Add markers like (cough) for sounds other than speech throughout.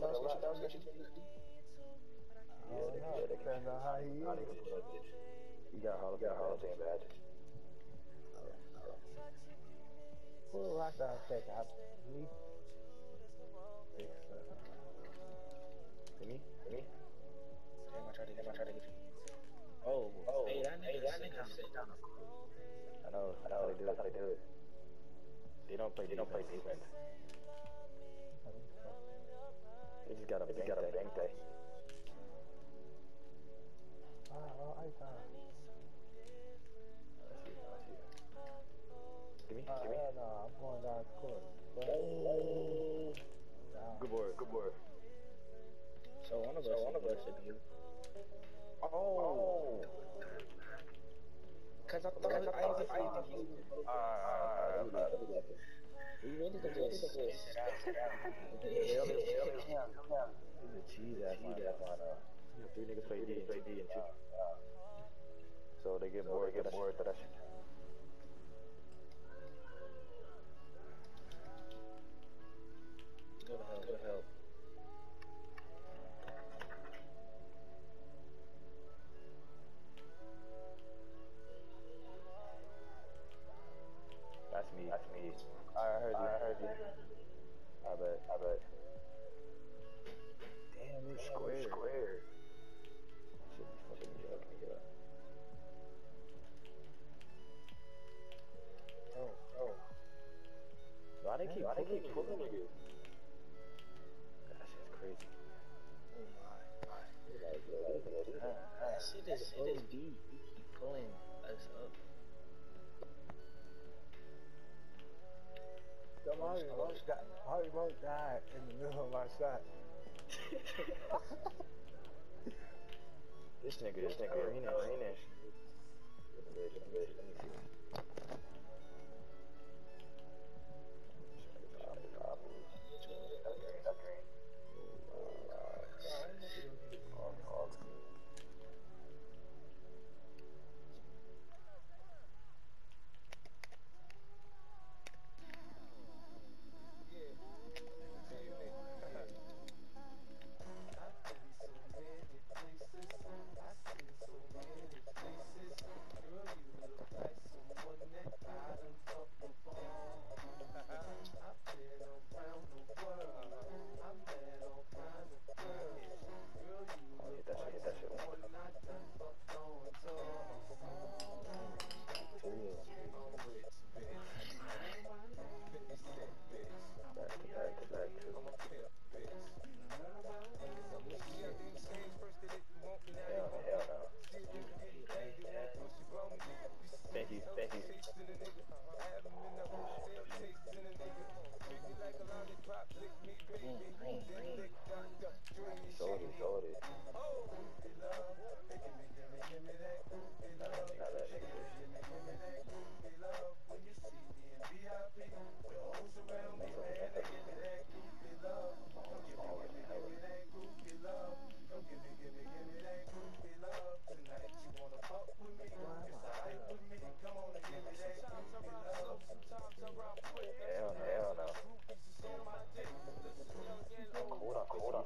that that good. Yeah, they Depends on how he is. He got Hall, of Fame badges. Who will rock that take? I, me? Big stuff. To me? To me? Damn, I tried to, damn, I tried to get you. Oh, Oh, hey, that hey, nigga, that nigga sit down. I know, I know how they do it. How they do it. They don't play, they don't play defense. I think so. They just got a, they just got a bank day. Ah, oh, I thought. Let's see, let's see. Give me, Uh, give me. yeah, no, I'm going down court. Oh, Down. good boy, good boy. So one of us, one of us should be. Oh. Cause I thought, I didn't think, I didn't think he Alright, We really could just sit out, sit out. He's a cheese ass lineup. Yeah, three niggas play D, play D and two. So they get bored, get bored that shit. Go to hell, go to hell. Keep, why they keep pulling niggas? That shit's crazy. Oh my. Like, yo, this nigga, this nigga- That shit is OD. You keep pulling us up. Somebody almost got, I almost died in the middle of my shot. (laughs) This nigga, this nigga, arena, arena.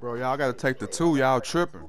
Bro, y'all gotta take the two. Y'all tripping.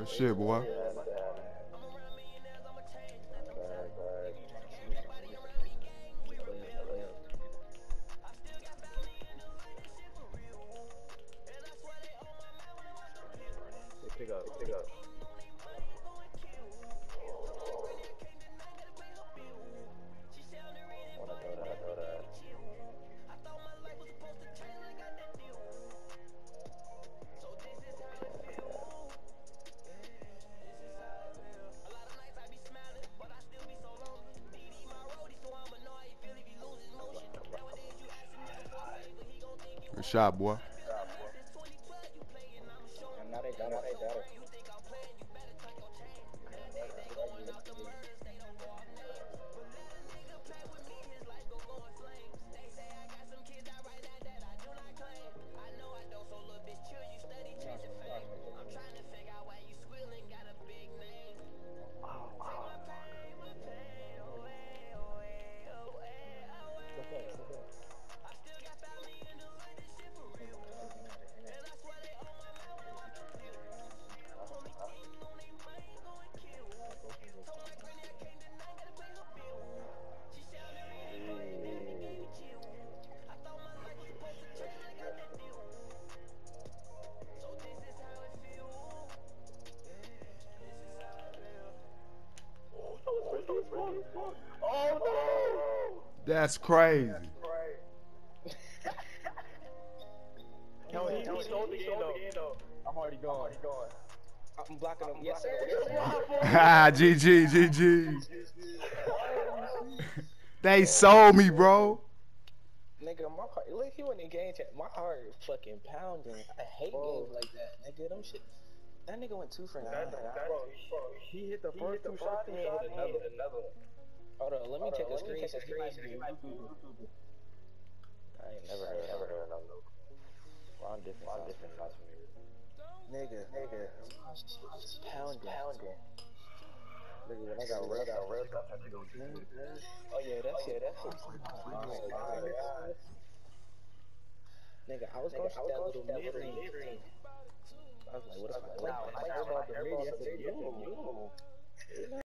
That shit, boy. shot, boy. That's crazy. No, (laughs) he, he stole the game though. I'm already going. I'm blocking him. Yes, sir. Ha, GG, GG. They sold me, bro. Nigga, my heart. Look, he went in game chat. My heart is fucking pounding. I hate games like that, nigga. Them shit. That nigga went two for nine. He hit the first two shots and hit another. Hold on, let me take a screen. so he might be- I ain't never heard, never heard of no. Well, I'm different, I'm different class from you. Nigga, nigga. Pounding. Pounding. Nigga, when I got red, I got red, I had to go drink. Oh yeah, that's oh, yeah, that's it. Nigga, I was gonna shoot that little mid range. I was like, what if I Wow, when I heard about the media, I said, you, you